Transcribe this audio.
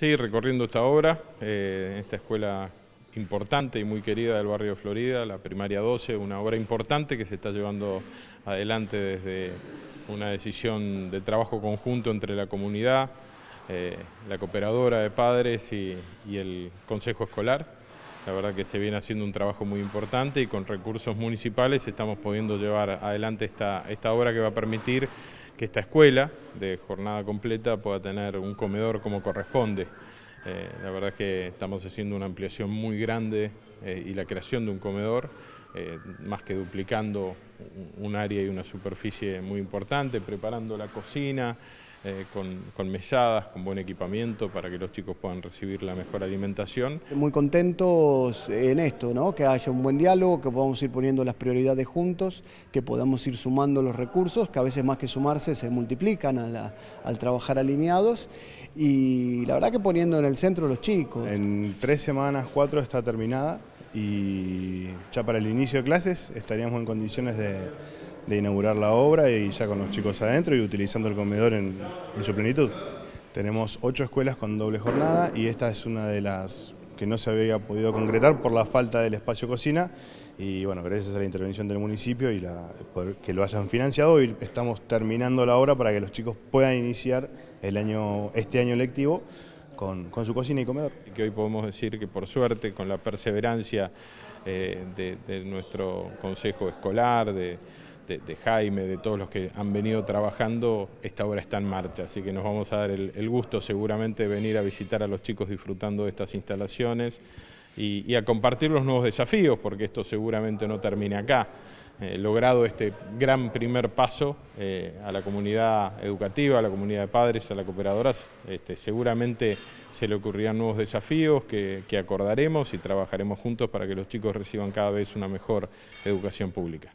Sí, recorriendo esta obra, eh, esta escuela importante y muy querida del barrio de Florida, la primaria 12, una obra importante que se está llevando adelante desde una decisión de trabajo conjunto entre la comunidad, eh, la cooperadora de padres y, el consejo escolar. La verdad que se viene haciendo un trabajo muy importante y con recursos municipales estamos pudiendo llevar adelante esta, esta obra que va a permitir que esta escuela de jornada completa pueda tener un comedor como corresponde. Eh, la verdad que estamos haciendo una ampliación muy grande eh, y la creación de un comedor, eh, más que duplicando un área y una superficie muy importante, preparando la cocina, eh, con, mesadas, con buen equipamiento para que los chicos puedan recibir la mejor alimentación. Muy contentos en esto, ¿no? que haya un buen diálogo, que podamos ir poniendo las prioridades juntos, que podamos ir sumando los recursos, que a veces más que sumarse se multiplican al trabajar alineados y la verdad que poniendo en el centro los chicos. En tres semanas, cuatro está terminada y ya para el inicio de clases estaríamos en condiciones de de inaugurar la obra y ya con los chicos adentro y utilizando el comedor en, su plenitud. Tenemos ocho escuelas con doble jornada y esta es una de las que no se había podido concretar por la falta del espacio cocina y bueno, gracias a la intervención del municipio y que lo hayan financiado, hoy estamos terminando la obra para que los chicos puedan iniciar el año, este año lectivo con, su cocina y comedor. Y que hoy podemos decir que por suerte, con la perseverancia eh, de, nuestro consejo escolar, de, Jaime, de todos los que han venido trabajando, esta obra está en marcha, así que nos vamos a dar el, gusto seguramente de venir a visitar a los chicos disfrutando de estas instalaciones y, a compartir los nuevos desafíos, porque esto seguramente no termina acá. Eh, logrado este gran primer paso eh, a la comunidad educativa, a la comunidad de padres, a las cooperadoras, este, seguramente se le ocurrirán nuevos desafíos que acordaremos y trabajaremos juntos para que los chicos reciban cada vez una mejor educación pública.